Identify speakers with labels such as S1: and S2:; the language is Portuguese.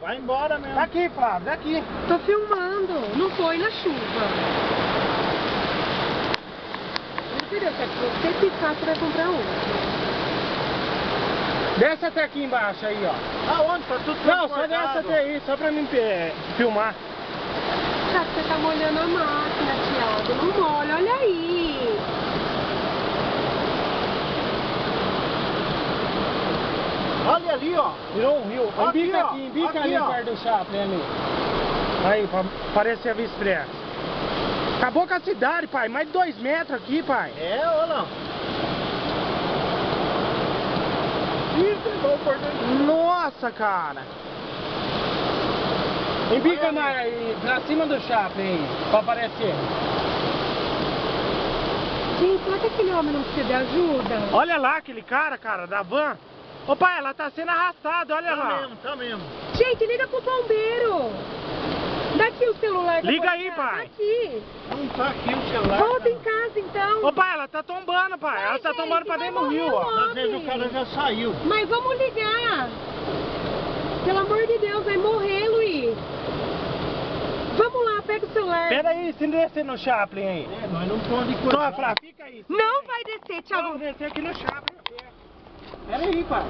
S1: Vai embora mesmo.
S2: Daqui, Flávio, daqui.
S3: Tô filmando. Não foi na chuva. Entendeu? Se você picar, você vai comprar um.
S2: Desce até aqui embaixo aí, ó.
S1: Aonde? Tá tudo
S2: Não, só desce até aí, só pra mim eh, filmar.
S3: Cara, você tá molhando a máquina, Thiago. Não molha, olha aí.
S1: Ali, ó.
S2: Virou um rio.
S1: Aqui,
S2: Embica
S1: ó.
S2: aqui, embica
S1: Aqui,
S2: ali
S1: ó.
S2: perto do Chaplin ali. Aí, pra parecer a Via Acabou com a cidade, pai. Mais de dois metros aqui, pai.
S1: É ou não? Ih, pegou o portão.
S2: Nossa, cara. Embica aí, pra cima do Chaplin aí, pra aparecer.
S3: Gente, será que aquele homem não precisa de ajuda?
S2: Olha lá aquele cara, cara, da van. Ô pai, ela tá sendo arrastada, olha
S1: Tá
S2: lá.
S1: mesmo, tá mesmo.
S3: Gente, liga pro bombeiro. Daqui o celular
S2: Liga aí, pai.
S3: Daqui.
S1: Não tá aqui o celular.
S3: Volta em casa, então.
S2: Ô pai, ela tá tombando, pai. Ela tá
S3: gente,
S2: tombando pra dentro do rio, ó.
S1: Às vezes o cara já saiu.
S3: Mas vamos ligar. Pelo amor de Deus, vai morrer, Luiz. Vamos lá, pega o celular.
S2: Pera aí, se descer no Chaplin aí.
S1: É, nós não pode
S2: Só,
S1: coisar.
S2: Flá, fica aí.
S3: Não vai descer, Thiago.
S2: Vamos descer aqui no Chaplin. Pera aí, pai.